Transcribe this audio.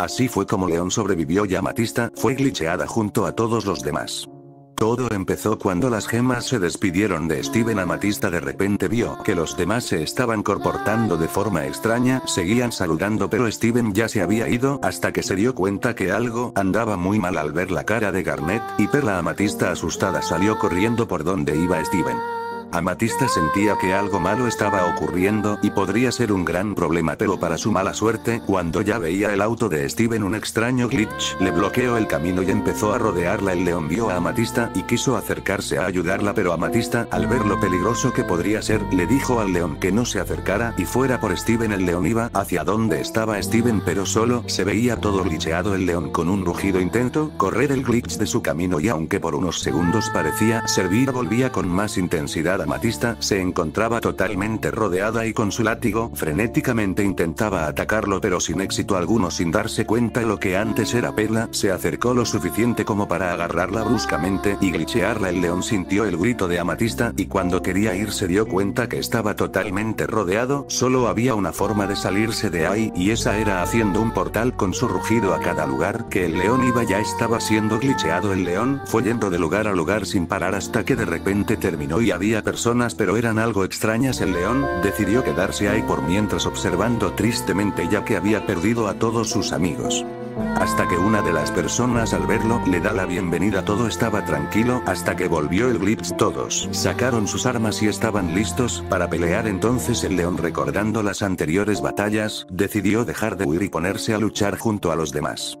Así fue como León sobrevivió y Amatista fue glitcheada junto a todos los demás. Todo empezó cuando las gemas se despidieron de Steven Amatista de repente vio que los demás se estaban comportando de forma extraña, seguían saludando pero Steven ya se había ido hasta que se dio cuenta que algo andaba muy mal al ver la cara de Garnet, y Perla Amatista asustada salió corriendo por donde iba Steven. Amatista sentía que algo malo estaba ocurriendo y podría ser un gran problema pero para su mala suerte, cuando ya veía el auto de Steven un extraño glitch le bloqueó el camino y empezó a rodearla. El león vio a Amatista y quiso acercarse a ayudarla pero Amatista al ver lo peligroso que podría ser le dijo al león que no se acercara y fuera por Steven. El león iba hacia donde estaba Steven pero solo se veía todo glitcheado. El león con un rugido intento correr el glitch de su camino y aunque por unos segundos parecía servir volvía con más intensidad Amatista se encontraba totalmente rodeada y con su látigo frenéticamente intentaba atacarlo pero sin éxito alguno sin darse cuenta lo que antes era Perla, se acercó lo suficiente como para agarrarla bruscamente y glitchearla el león sintió el grito de Amatista y cuando quería ir se dio cuenta que estaba totalmente rodeado, solo había una forma de salirse de ahí y esa era haciendo un portal con su rugido a cada lugar que el león iba. Ya estaba siendo glitcheado el león fue yendo de lugar a lugar sin parar hasta que de repente terminó y había personas pero eran algo extrañas el león, decidió quedarse ahí por mientras observando tristemente ya que había perdido a todos sus amigos. Hasta que una de las personas al verlo le da la bienvenida todo estaba tranquilo hasta que volvió el glitch todos sacaron sus armas y estaban listos para pelear entonces el león recordando las anteriores batallas, decidió dejar de huir y ponerse a luchar junto a los demás.